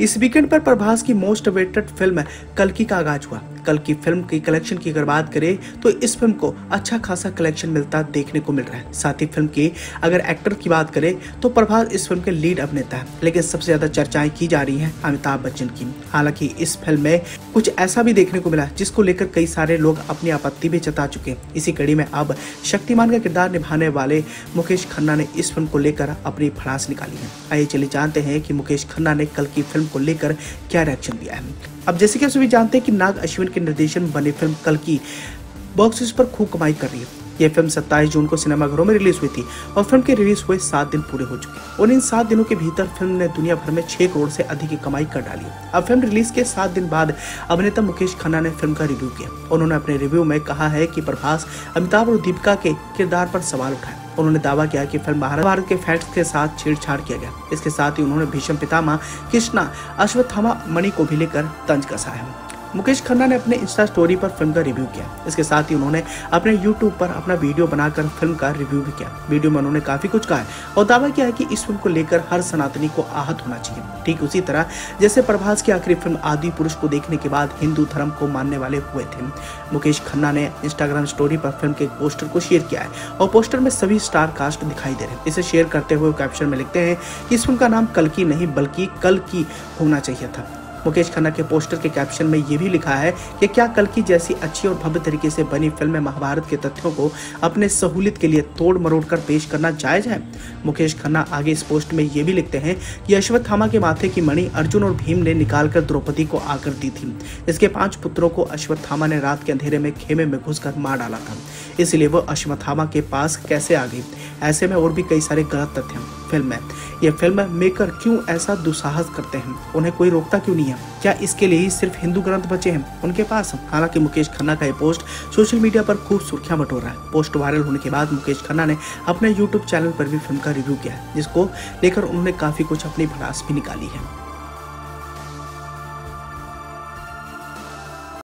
इस वीकेंड पर प्रभास की मोस्ट अवेटेड फ़िल्म कलकी का आगाज़ हुआ। कल की फ़िल्म की कलेक्शन की अगर बात करें तो इस फ़िल्म को अच्छा खासा कलेक्शन मिलता, देखने को मिल रहा है। साथ ही फ़िल्म की अगर एक्टर की बात करें तो प्रभास इस फ़िल्म के लीड अभिनेता है। लेकिन सबसे ज़्यादा चर्चाएँ की जा रही है अमिताभ बच्चन की। हालाँकि इस फ़िल्म में कुछ ऐसा भी देखने को मिला, जिसको लेकर कई सारे लोग अपनी आपत्ति भी जता चुके इसी कड़ी में अब शक्तिमान का किरदार निभाने वाले मुकेश खन्ना ने इस फ़िल्म को लेकर अपनी फड़ास निकाली है। आइए चलिए जानते हैं कि मुकेश खन्ना ने कल की फ़िल्म को लेकर क्या रिएक्शन दिया है। अब जैसे कि आप सभी जानते हैं कि नाग अश्विन के निर्देशन बने फ़िल्म कल की बॉक्स ऑफ़िस पर खूब कमाई कर रही है। यह फ़िल्म 27 जून को सिनेमाघरों में रिलीज़ हुई थी और फ़िल्म के रिलीज़ हुए सात दिन पूरे हो चुके और इन सात दिनों के भीतर फ़िल्म ने दुनिया भर में छह करोड़ से अधिक की कमाई कर डाली अब फ़िल्म रिलीज़ के सात दिन बाद अभिनेता मुकेश खन्ना ने फ़िल्म का रिव्यू किया। उन्होंने अपने रिव्यू में कहा है की प्रभास, अमिताभ और दीपिका के किरदार पर सवाल उठाया उन्होंने दावा किया कि फ़िल्म महाभारत के फैक्ट्स के साथ छेड़छाड़ किया गया। इसके साथ ही उन्होंने भीषम पितामह कृष्णा, अश्वत्थामा, मणि को भी लेकर तंज कसा है मुकेश खन्ना ने अपने इंस्टा स्टोरी पर फ़िल्म का रिव्यू किया। इसके साथ ही उन्होंने अपने यूट्यूब पर अपना वीडियो बनाकर फ़िल्म का रिव्यू भी किया। वीडियो में उन्होंने काफ़ी कुछ कहा है और दावा किया है कि इस फ़िल्म को लेकर हर सनातनी को आहत होना चाहिए। ठीक उसी तरह, जैसे प्रभास की आखिरी फ़िल्म आदि पुरुष को देखने के बाद हिंदू धर्म को मानने वाले हुए थे। मुकेश खन्ना ने इंस्टाग्राम स्टोरी पर फ़िल्म के पोस्टर को शेयर किया है और पोस्टर में सभी स्टार कास्ट दिखाई दे रहे हैं। इसे शेयर करते हुए कैप्शन में लिखते हैं कि इस फ़िल्म का नाम कल की नहीं, बल्कि कल की होना चाहिए था। मुकेश खन्ना के पोस्टर के कैप्शन में ये भी लिखा है कि क्या कल की जैसी अच्छी और भव्य तरीके से बनी फ़िल्म में महाभारत के तथ्यों को अपने सहूलियत के लिए तोड़ मरोड़ कर पेश करना जायज़ है? मुकेश खन्ना आगे इस पोस्ट में ये भी लिखते हैं कि अश्वत्थामा के माथे की मणि अर्जुन और भीम ने निकालकर द्रौपदी को आकर दी थी। इसके पाँच पुत्रों को अश्वत्थामा ने रात के अंधेरे में खेमे में घुसकर मार डाला था। इसलिए वो अश्वत्थामा के पास कैसे आ गई? ऐसे में और भी कई सारे गलत तथ्य फ़िल्म है ये फ़िल्म मेकर क्यों ऐसा दुसाहस करते हैं? उन्हें कोई रोकता क्यों नहीं है। क्या इसके लिए ही सिर्फ़ हिंदू ग्रंथ बचे हैं? उनके पास हालाँकि मुकेश खन्ना का ये पोस्ट सोशल मीडिया पर खूब सुर्खियाँ बटोर रहा है। पोस्ट वायरल होने के बाद मुकेश खन्ना ने अपने यूट्यूब चैनल पर भी फ़िल्म का रिव्यू किया है, जिसको लेकर उन्होंने काफ़ी कुछ अपनी भड़ास भी निकाली है।